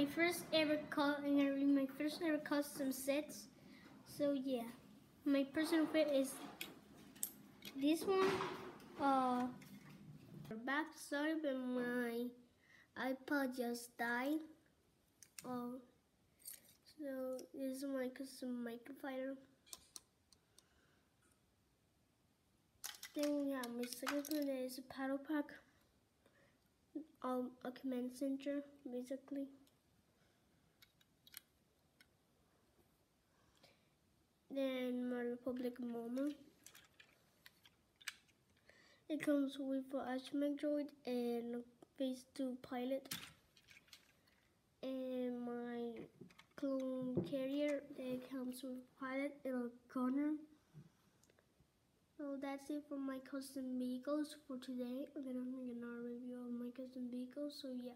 my first ever I'm gonna read my first ever custom sets. So yeah, my personal fit is this one. Uh, back sorry, but my iPod just died. Oh, so this is my custom microfighter. Then we have my second one is a battle pack. Um, a command center, basically. Then my Republic Moma. It comes with an astromech droid and phase 2 pilot. And my clone carrier that comes with pilot and a gunner. So that's it for my custom vehicles for today. I'm gonna make another review of my custom vehicles. So yeah.